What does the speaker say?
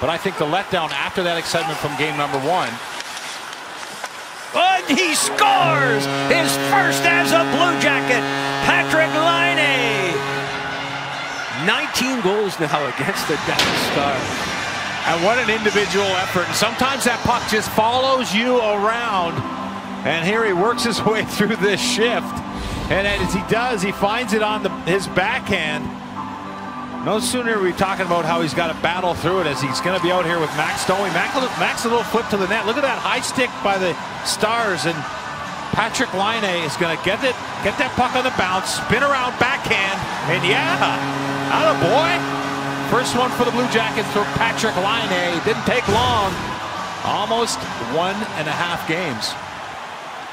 But I think the letdown after that excitement from game number one. And he scores his first as a Blue Jacket. Patrik Laine. 19 goals now against the Dallas Stars. And what an individual effort. And sometimes that puck just follows you around. And here he works his way through this shift. And as he does, he finds it on the, his backhand. No sooner are we talking about how he's got to battle through it as he's going to be out here with Max Domi. Max, Max a little flip to the net. Look at that high stick by the Stars. And Patrik Laine is going to get it, get that puck on the bounce, spin around backhand. And yeah, out of boy. First one for the Blue Jackets for Patrik Laine. Didn't take long. Almost one and a half games.